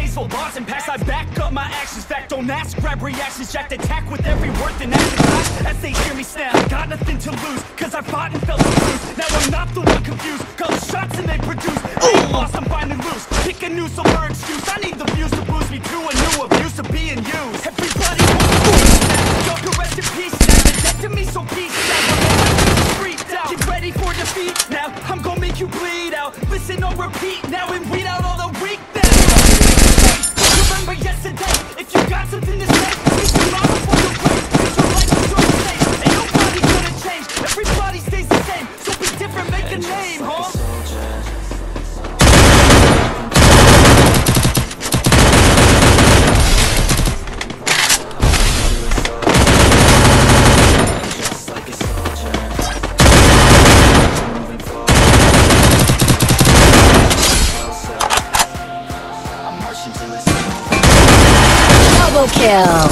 tasteful bars and pass I back up my actions. Fact don't ask grab reactions. Jacked attack with every word then act clash As they hear me snap Got nothing to lose Cause I fought and felt the Now I'm not the one confused Call the shots and they produce. I ain't lost I'm finally loose Pick a new silver excuse. I need the views to boost me to a new abuse of being used kill.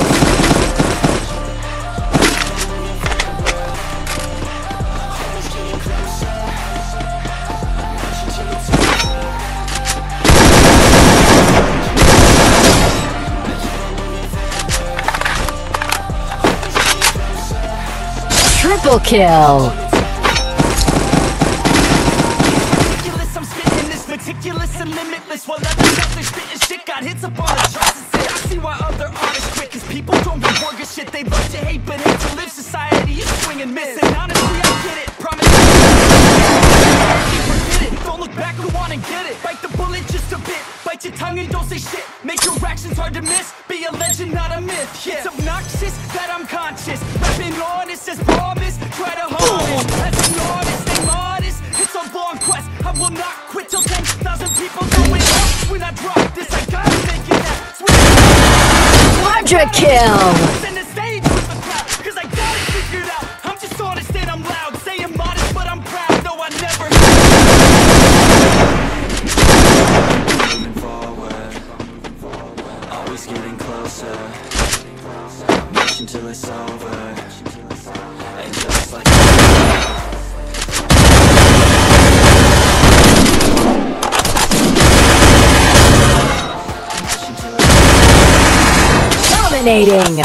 Triple kill. This meticulous and limitless. While others out there spitting shit, got hits up on the charts and shit. I see why other artists quit, cause people don't reward good shit. They love to hate, but hate to live. Society is swing and miss. And honestly, I get it. Promise. It. Don't look back, go on and get it. Bite the bullet just a bit. Bite your tongue and don't say shit. Make your actions hard to miss. Be a legend, not a myth. Yeah. It's obnoxious that I'm conscious. Rapping honest as promise. Try to harness. As an artist, stay modest. It's a long quest. I will not When I drop this, I gotta make it now. Swear Quadra kill. in the stage with the crowd, Dominating.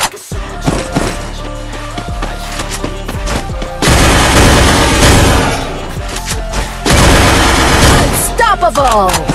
Unstoppable.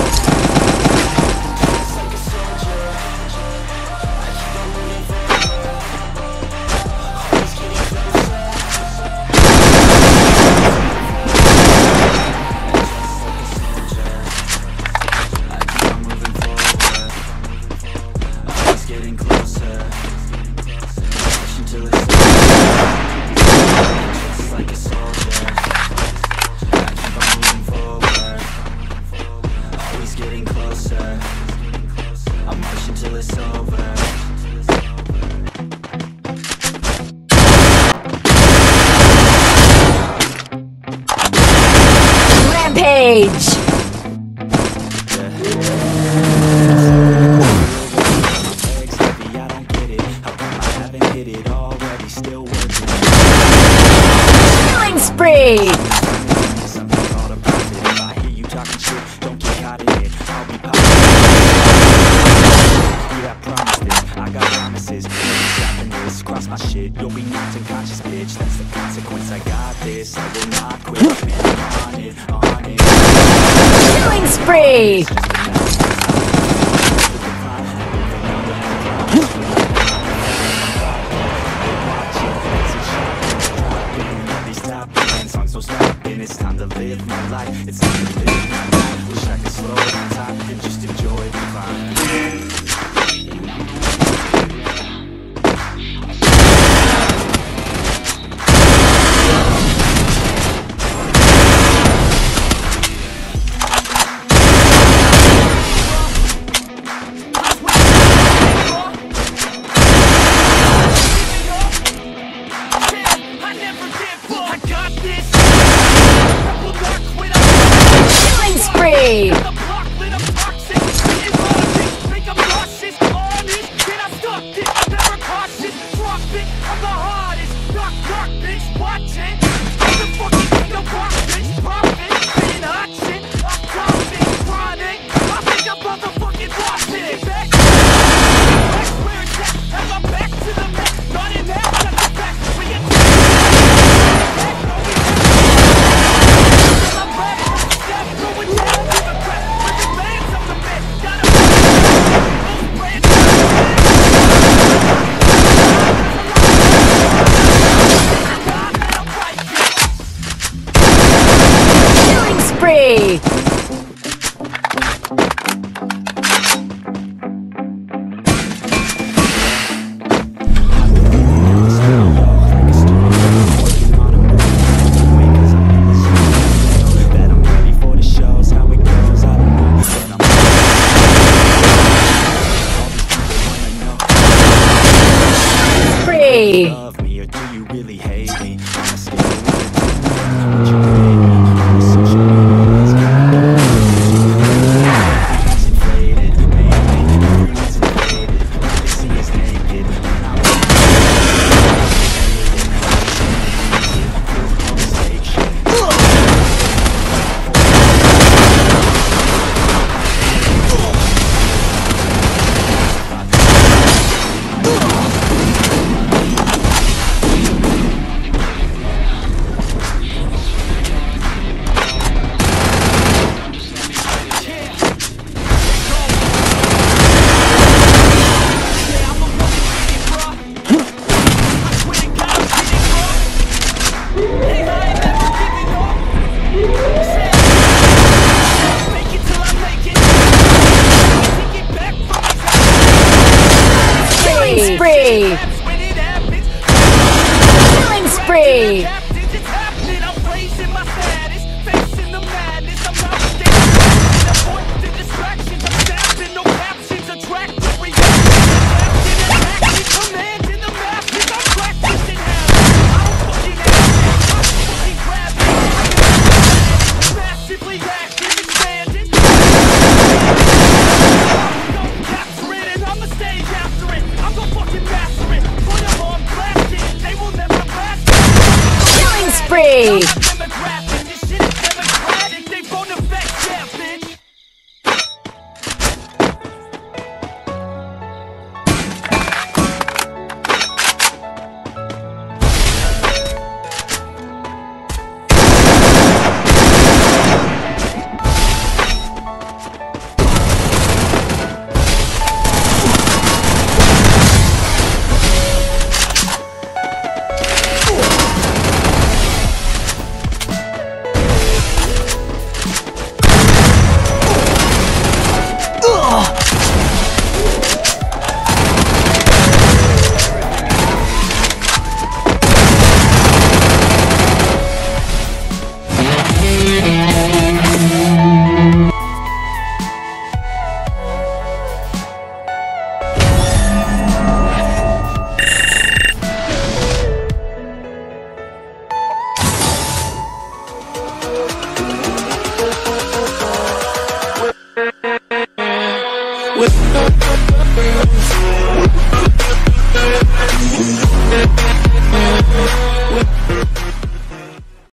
And it's time to live my life. It's time